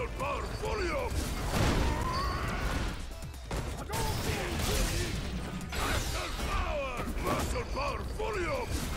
Muscle power fully up! Power! Fully up!